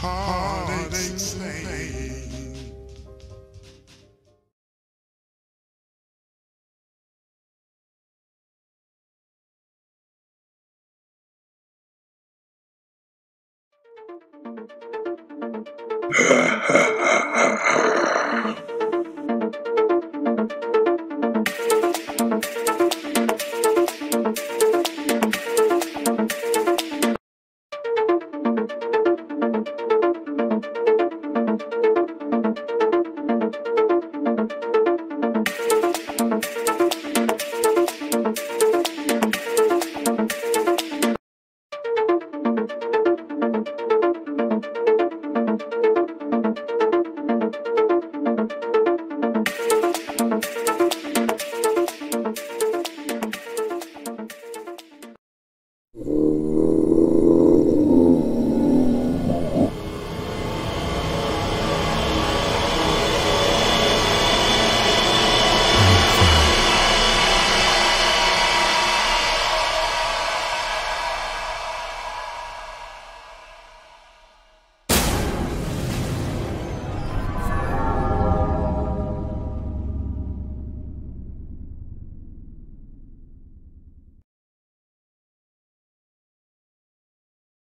Heartache snake.